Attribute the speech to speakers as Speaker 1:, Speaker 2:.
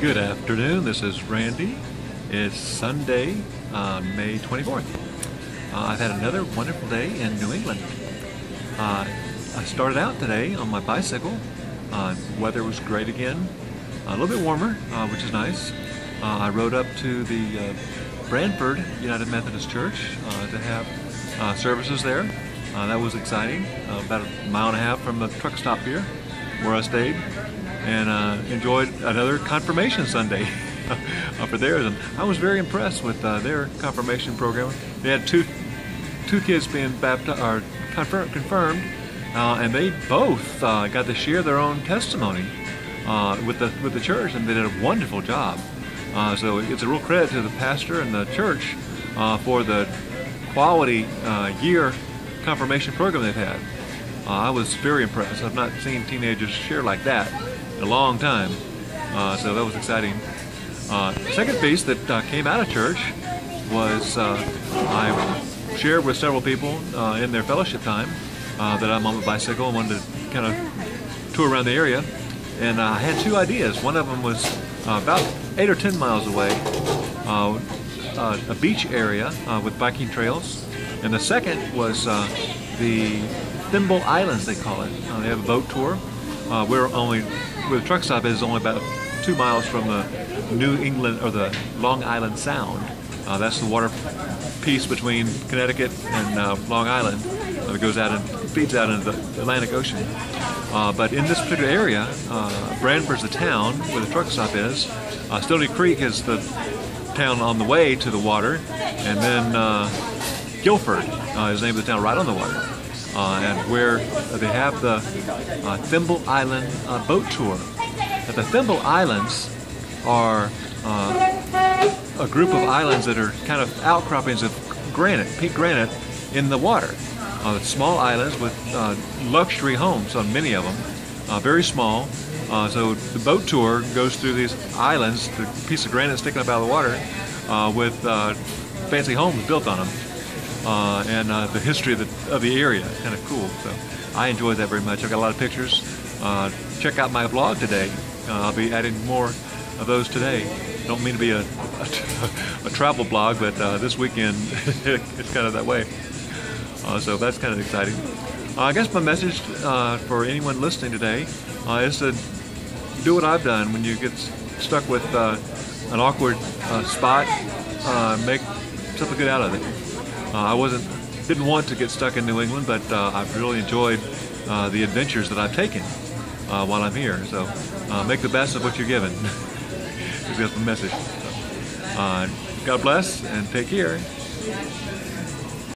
Speaker 1: Good afternoon. This is Randy. It's Sunday, uh, May 24th. Uh, I've had another wonderful day in New England. Uh, I started out today on my bicycle. Uh, weather was great again, a little bit warmer, uh, which is nice. Uh, I rode up to the Branford United Methodist Church to have services there. that was exciting. about a mile and a half from the truck stop here where I stayed and uh, enjoyed another confirmation Sunday for theirs. And I was very impressed with uh, their confirmation program. They had two two kids being baptized or confirmed, confirmed uh, and they both uh, got to share their own testimony uh, with the with the church, and they did a wonderful job. Uh, so it's a real credit to the pastor and the church for the quality year confirmation program they've had. I was very impressed. I've not seen teenagers share like that a long time. Uh, so that was exciting. Uh, second piece that uh, came out of church was uh, I shared with several people uh, in their fellowship time uh, that I'm on a bicycle and wanted to kind of tour around the area. And I had two ideas. One of them was about eight or ten miles away, a beach area with biking trails. And the second was the Thimble Islands, they call it. they have a boat tour. we're only where the truck stop is only about two miles from the New England or the Long Island Sound. Uh, that's the water piece between Connecticut and uh, Long Island uh, goes out and feeds out into the Atlantic Ocean. Uh, but in this particular area, uh, Branford's the town where the truck stop is. Uh, Stony Creek is the town on the way to the water, and then Guilford is the name of the town right on the water uh, and where they have the uh, Thimble Island uh, boat tour. Now, the Thimble Islands are uh, a group of islands that are kind of outcroppings of granite, peat granite, in the water. Uh, small islands with uh, luxury homes on many of them, very small. so the boat tour goes through these islands, the piece of granite sticking up out of the water, with fancy homes built on them uh, and uh, the history of the, of the area. Kind of cool. So I enjoyed that very much. I've got a lot of pictures. Uh, check out my blog today. Uh, I'll be adding more of those today. Don't mean to be a, a, a travel blog, but uh, this weekend it's kind of that way. Uh, so that's kind of exciting. I guess my message for anyone listening today is to do what I've done when you get stuck with an awkward spot. make something good out of it. Uh, I wasn't didn't want to get stuck in New England, but uh, I've really enjoyed uh, the adventures that I've taken while I'm here. So make the best of what you're given. Is the message. God bless and take care.